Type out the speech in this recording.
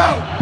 No!